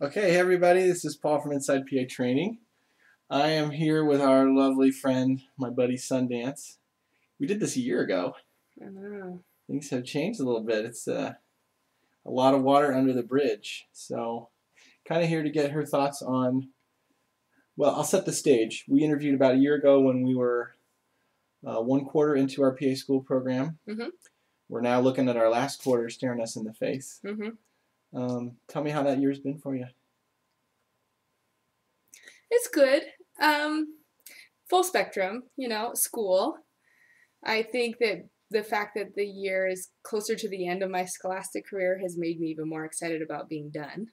Okay, hey everybody, this is Paul from Inside PA Training. I am here with our lovely friend, my buddy Sundance. We did this a year ago. I know. Things have changed a little bit. It's uh, a lot of water under the bridge. So, kind of here to get her thoughts on. Well, I'll set the stage. We interviewed about a year ago when we were uh, one quarter into our PA school program. Mhm. We're now looking at our last quarter staring us in the face. hmm Um, tell me how that year's been for you. It's good. Um, full spectrum, you know, school. I think that the fact that the year is closer to the end of my scholastic career has made me even more excited about being done.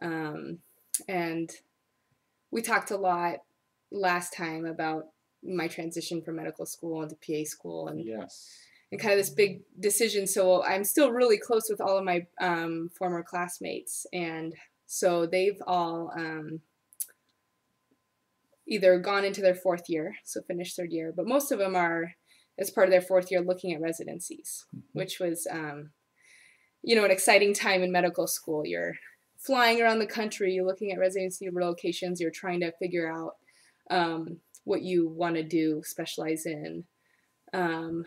Um, and we talked a lot last time about my transition from medical school into PA school and Yes. And kind of this big decision. So I'm still really close with all of my um, former classmates, and so they've all um, either gone into their fourth year, so finished third year, but most of them are as part of their fourth year looking at residencies, which was um, you know an exciting time in medical school. You're flying around the country, you're looking at residency locations, you're trying to figure out um, what you want to do, specialize in. Um,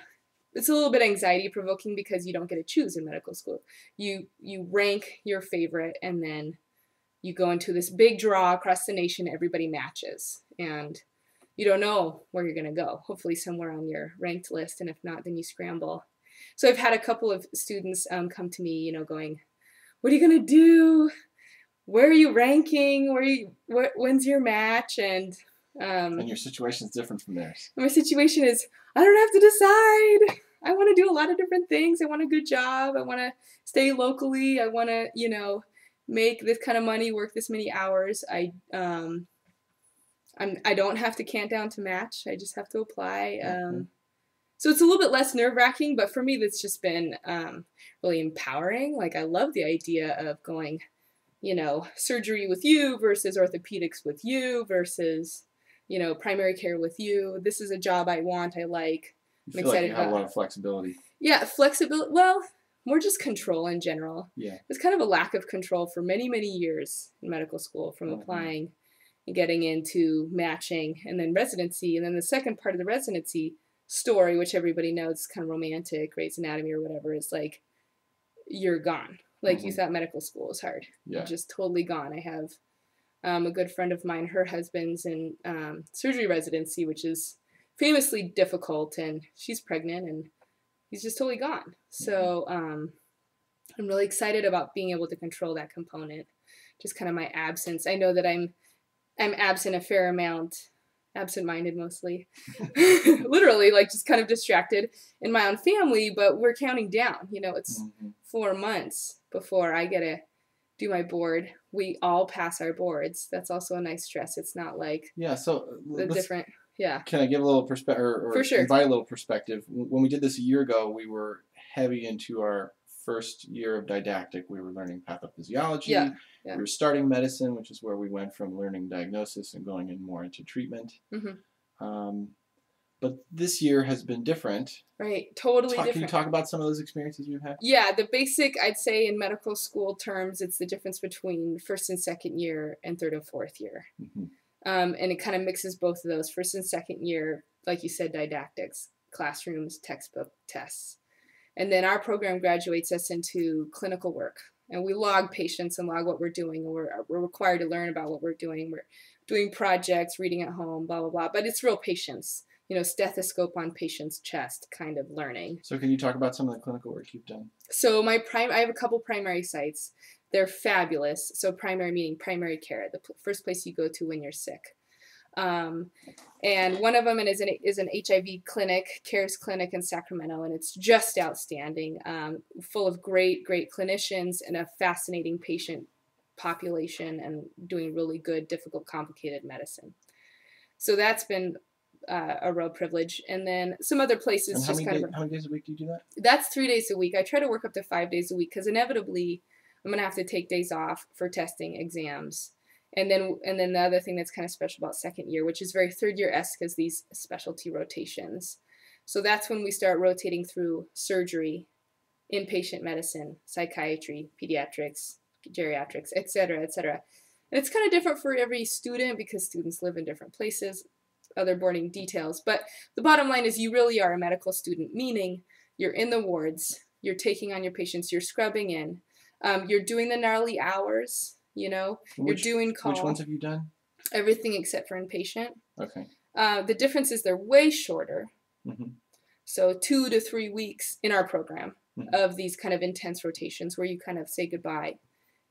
it's a little bit anxiety provoking because you don't get to choose in medical school. You you rank your favorite and then you go into this big draw across the nation. Everybody matches and you don't know where you're gonna go. Hopefully somewhere on your ranked list, and if not, then you scramble. So I've had a couple of students um, come to me, you know, going, "What are you gonna do? Where are you ranking? Where you? Wh- when's your match?" And um, And your situation is different from theirs. my situation is I don't have to decide. I want to do a lot of different things. I want a good job. I want to stay locally. I want to, you know, make this kind of money, work this many hours. I um I'm I don't have to count down to match. I just have to apply. Um Mhm. so it's a little bit less nerve-wracking, but for me that's just been um really empowering. Like I love the idea of going, you know, surgery with you versus orthopedics with you versus you know, primary care with you. This is a job I want, I like. I'm feel like excited you have a lot of flexibility. Yeah, flexibility. Well, more just control in general. Yeah. There's kind of a lack of control for many, many years in medical school from Mhm. applying and getting into matching and then residency. And then the second part of the residency story, which everybody knows is kind of romantic, Grey's Anatomy or whatever, is like you're gone. Like you Mhm. thought medical school was hard. Yeah. You're just totally gone. I have um, a good friend of mine, her husband's in um, surgery residency, which is famously difficult, and she's pregnant, and he's just totally gone. So um, I'm really excited about being able to control that component, just kind of my absence. I know that I'm I'm absent a fair amount, absent-minded mostly, literally, like just kind of distracted in my own family. But we're counting down. You know, it's Mhm. four months before I get to do my board. We all pass our boards. That's also a nice stress. It's not like Yeah. So the different. Yeah. can I give a little perspective or, or For sure. invite a little perspective? When we did this a year ago, we were heavy into our first year of didactic. We were learning pathophysiology. Yeah, yeah. We were starting medicine, which is where we went from learning diagnosis and going in more into treatment. Mhm. Um, but this year has been different. Right. Totally Talk, can you talk about some of those experiences you've had? Yeah, the basic, I'd say in medical school terms, it's the difference between first and second year and third and fourth year. Mhm. Um, and it kind of mixes both of those. First and second year, like you said, didactics, classrooms, textbook, tests. And then our program graduates us into clinical work. And we log patients and log what we're doing. And we're, we're required to learn about what we're doing. We're doing projects, reading at home, blah, blah, blah. But it's real patients, you know, stethoscope on patient's chest kind of learning. So can you talk about some of the clinical work you've done? So my prime, I have a couple primary sites. They're fabulous. So primary meaning primary care, the p- first place you go to when you're sick. Um, and one of them is an is an HIV clinic, CARES clinic in Sacramento, and it's just outstanding. Um, full of great great clinicians and a fascinating patient population, and doing really good, difficult, complicated medicine. So that's been uh, a real privilege. And then some other places And how just many, kind day, of how many days a week do you do that? that's three days a week. I try to work up to five days a week because inevitably I'm gonna have to take days off for testing exams. And then and then the other thing that's kind of special about second year, which is very third year esque, is these specialty rotations. So that's when we start rotating through surgery, inpatient medicine, psychiatry, pediatrics, geriatrics, et cetera, et cetera. And it's kind of different for every student because students live in different places, other boarding details. But the bottom line is you really are a medical student, meaning you're in the wards, you're taking on your patients, you're scrubbing in, um, you're doing the gnarly hours, you know, Which, you're doing call, which ones have you done? everything except for inpatient. Okay. Uh, the difference is they're way shorter. Mm -hmm. So two to three weeks in our program Mhm. of these kind of intense rotations where you kind of say goodbye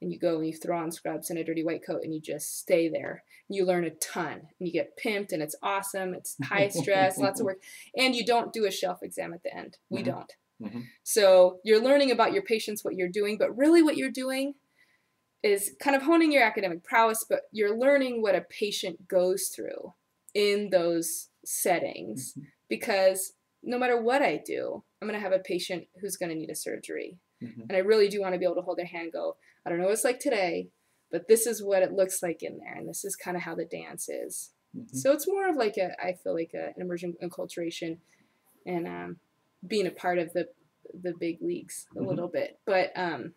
and you go and you throw on scrubs and a dirty white coat and you just stay there. You learn a ton and you get pimped and it's awesome. It's high stress, lots of work. And you don't do a shelf exam at the end. We Mhm. don't. Mhm. So you're learning about your patients, what you're doing, but really what you're doing is kind of honing your academic prowess, but you're learning what a patient goes through in those settings Mhm. because no matter what I do, I'm going to have a patient who's going to need a surgery. Mhm. And I really do want to be able to hold their hand and go, I don't know what it's like today, but this is what it looks like in there. And this is kind of how the dance is. Mhm. So it's more of like a, I feel like a, an immersion enculturation and um, being a part of the the big leagues a Mhm. little bit. But um,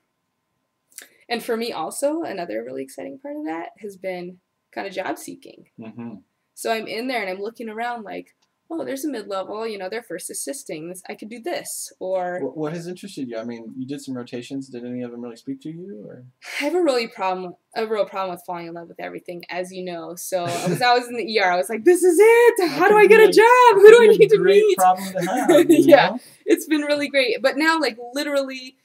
and for me also another really exciting part of that has been kind of job seeking. Mhm. So I'm in there and I'm looking around like, oh, there's a mid level, you know, they're first assisting. I could do this, or What, has interested you? I mean, you did some rotations. Did any of them really speak to you? Or I have a really problem, a real problem with falling in love with everything, as you know. So I was, I was in the ER. I was like, this is it. How do I get a a- job? Who do I need to great meet? problem to have. Yeah. know? it's been really great. But now, like literally,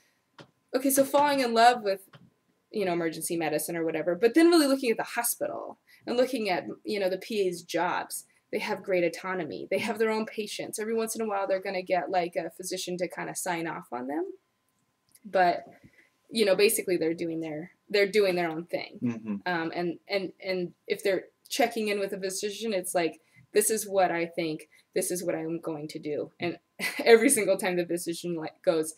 okay, so falling in love with, you know, emergency medicine or whatever, but then really looking at the hospital and looking at, you know, the PA's jobs. They have great autonomy. They have their own patients. Every once in a while, they're going to get like a physician to kind of sign off on them. But, you know, basically, they're doing their they're doing their own thing Mhm. um, and and and if they're checking in with a physician it's like this is what i think this is what i'm going to do and every single time the physician like goes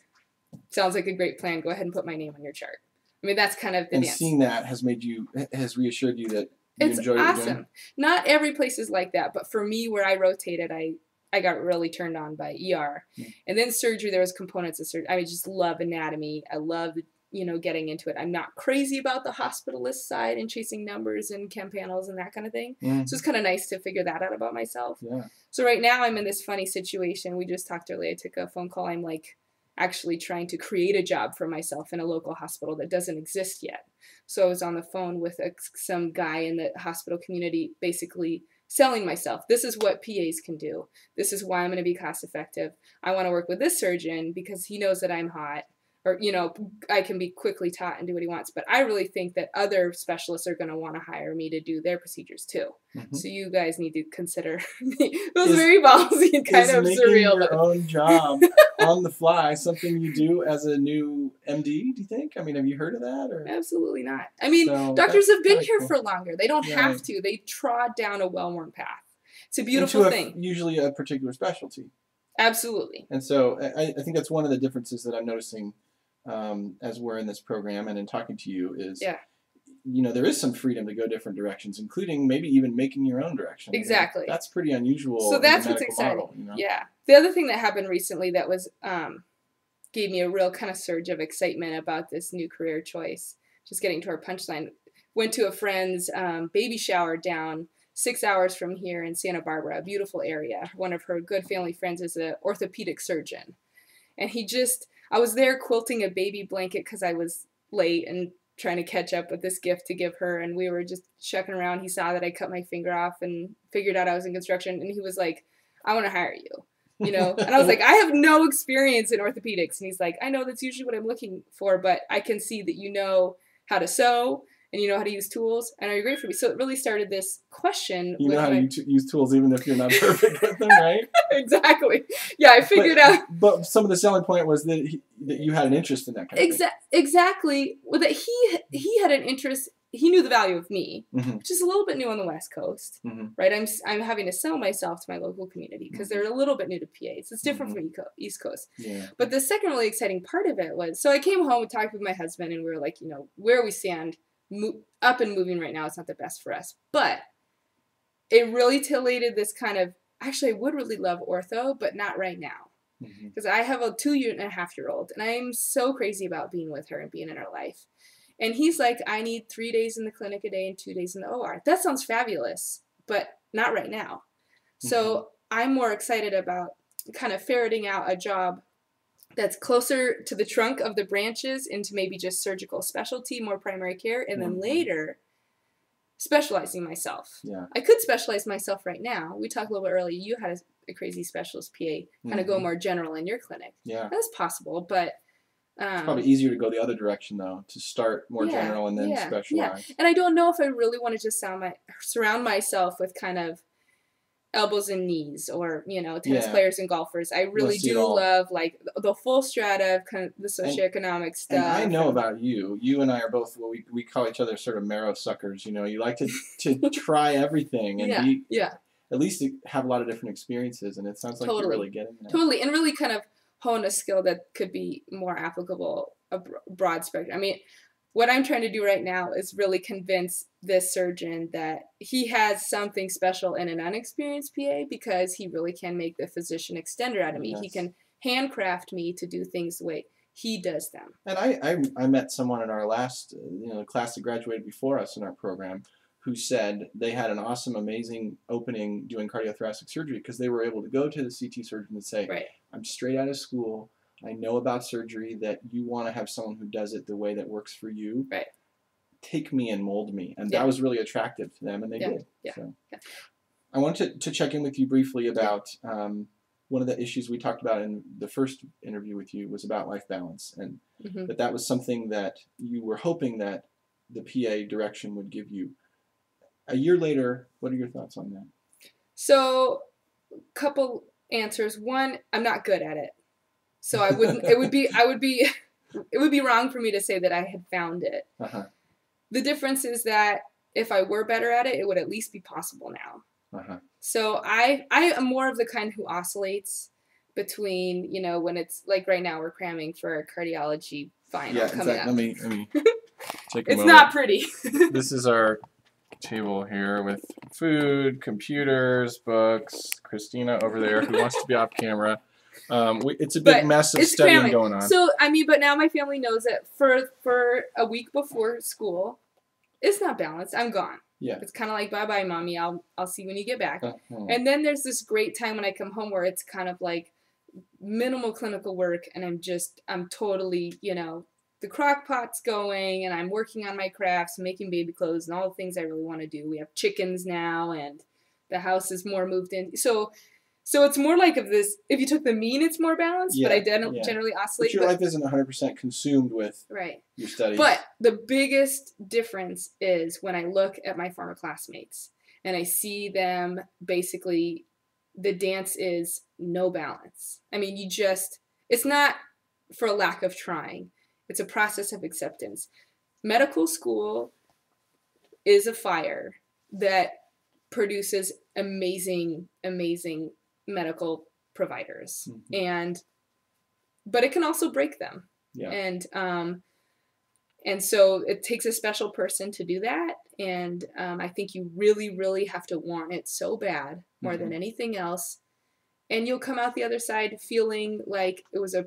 sounds like a great plan go ahead and put my name on your chart i mean that's kind of the And dance seeing that has made you has reassured you that it's enjoy what you're doing. awesome not every place is like that but for me where i rotated i I got really turned on by ER, Hmm. and then surgery. There was components of surgery. I just love anatomy. I love you know getting into it. I'm not crazy about the hospitalist side and chasing numbers and chem panels and that kind of thing. Mhm. So it's kind of nice to figure that out about myself. Yeah. So right now I'm in this funny situation. We just talked earlier. I took a phone call. I'm like actually trying to create a job for myself in a local hospital that doesn't exist yet. So I was on the phone with a, some guy in the hospital community, basically selling myself. This is what PAs can do. This is why I'm going to be cost effective. I want to work with this surgeon because he knows that I'm hot. Or, you know, I can be quickly taught and do what he wants. But I really think that other specialists are going to want to hire me to do their procedures too. Mhm. So you guys need to consider me. It was Is- very ballsy and kind Is of making surreal. your own job on the fly something you do as a new MD? Do you think? I mean, have you heard of that? Or absolutely not. I mean, So, doctors have been here cool. for longer. They don't Yeah. have to. They trod down a well-worn path. It's a beautiful a- thing. usually a particular specialty. Absolutely. And so I, I think that's one of the differences that I'm noticing um, as we're in this program and in talking to you is, Yeah. you know, there is some freedom to go different directions, including maybe even making your own direction. I mean, Exactly. that's pretty unusual. So that's what's exciting. model, you know? Yeah. The other thing that happened recently that was um, gave me a real kind of surge of excitement about this new career choice. Just getting to our punchline. Went to a friend's um, baby shower down six hours from here in Santa Barbara, a beautiful area. One of her good family friends is an orthopedic surgeon, and he just I was there quilting a baby blanket because I was late and trying to catch up with this gift to give her, and we were just checking around. He saw that I cut my finger off and figured out I was in construction, and he was like, "I want to hire you." you know and i was like i have no experience in orthopedics and he's like i know that's usually what i'm looking for but i can see that you know how to sew and you know how to use tools and are you great for me so it really started this question You know how my- to use tools even if you're not perfect with them, right? exactly yeah i figured but, out But some of the selling point was that he, that you had an interest in that kind of exa- exactly well, that he he had an interest he knew the value of me Mhm. which is a little bit new on the west coast Mhm. right i'm I'm having to sell myself to my local community because they're a little bit new to pas it's different from east coast. Yeah. But the second really exciting part of it was so I came home and talked with my husband, and we were like, you know, where we stand, mo- up and moving right now is not the best for us. But it really titillated this kind of actually, I would really love ortho, but not right now mm-hmm. because I have a two year and a half year old, and I'm so crazy about being with her and being in her life. And he's like, I need three days in the clinic a day and two days in the OR. That sounds fabulous, but not right now. So mm-hmm. I'm more excited about kind of ferreting out a job that's closer to the trunk of the branches into maybe just surgical specialty, more primary care, and then Mhm. later specializing myself. Yeah. I could specialize myself right now. We talked a little bit earlier. You had a, a crazy specialist PA, kind of go more general in your clinic. Yeah. That's possible, but um, Probably easier to go the other direction though, to start more Yeah, general and then yeah, yeah. and I don't know if I really want to just sound my surround myself with kind of elbows and knees or you know tennis Yeah. players and golfers. I really do love like the full strata of kind of the socioeconomic stuff. And I know about you. You and I are both what we, we call each other sort of marrow suckers. You know, you like to, to try everything and Yeah, be, yeah. at least have a lot of different experiences. And it sounds like Totally. you're really getting there. totally and really kind of hone a skill that could be more applicable a broad spectrum i mean what i'm trying to do right now is really convince this surgeon that he has something special in an unexperienced pa because he really can make the physician extender out of me. He can handcraft me to do things the way he does them. And I, I, I met someone in our last, uh, you know, class that graduated before us in our program who said they had an awesome, amazing opening doing cardiothoracic surgery because they were able to go to the CT surgeon and say, right. I'm straight out of school. I know about surgery that you want to have someone who does it the way that works for you. Right. Take me and mold me. And Yeah. that was really attractive to them, and they Yeah, did. yeah, So. yeah. I wanted to, to check in with you briefly about um, one of the issues we talked about in the first interview with you was about life balance, and hmm that that was something that you were hoping that the PA direction would give you. A year later, what are your thoughts on that? so a couple answers one i'm not good at it so i wouldn't it would be i would be it would be wrong for me to say that i had found it Uh-huh. The difference is that if I were better at it, it would at least be possible now. Uh-huh. So I I am more of the kind who oscillates between, you know, when it's like right now we're cramming for a cardiology final Yeah, coming exactly. Let me let me take a It's moment. not pretty. this is our table here with food, computers, books. Christina over there who wants to be off camera. Um, we, it's a big But mess of studying going on. So I mean, but now my family knows that for for a week before school, it's not balanced. I'm gone. Yeah. It's kind of like bye bye, mommy. I'll I'll see you when you get back. Uh-huh. And then there's this great time when I come home where it's kind of like minimal clinical work and I'm just I'm totally, you know, the crock pot's going and I'm working on my crafts, making baby clothes and all the things I really want to do. We have chickens now and the house is more moved in. So so it's more like of this if you took the mean it's more balanced, but I Yeah, den- yeah. generally but oscillate. your but- life isn't 100% consumed with right. your studies. But the biggest difference is when I look at my former classmates and I see them basically, the dance is no balance. I mean, you just, it's not for a lack of trying, it's a process of acceptance. Medical school is a fire that produces amazing, amazing medical providers. Mhm. And, but it can also break them yeah. and um and so it takes a special person to do that and um, i think you really really have to want it so bad more than anything else and you'll come out the other side feeling like it was a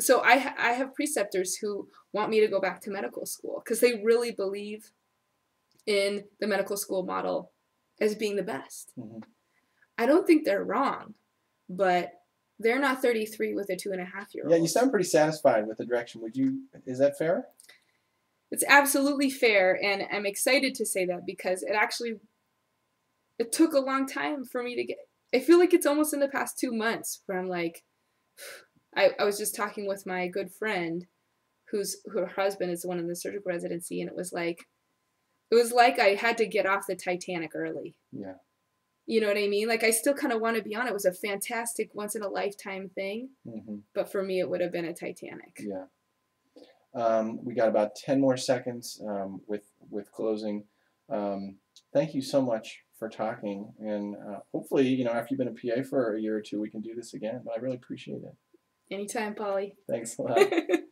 so i ha- i have preceptors who want me to go back to medical school because they really believe in the medical school model as being the best Mhm. I don't think they're wrong but they're not 33 with a two and a half year old Yeah, you sound pretty satisfied with the direction. Would you? Is that fair? It's absolutely fair, and I'm excited to say that because it actually it took a long time for me to get. I feel like it's almost in the past two months where I'm like, I, I was just talking with my good friend, whose her husband is the one in the surgical residency, and it was like, it was like I had to get off the Titanic early. Yeah. You know what I mean? Like I still kind of want to be on. It It was a fantastic, once in a lifetime thing, hmm but for me, it would have been a Titanic. Yeah. Um, we got about 10 more seconds um, with, with closing. Um, thank you so much for talking. And uh, hopefully, you know, after you've been a PA for a year or two, we can do this again. But I really appreciate it. Anytime, Polly. Thanks a lot.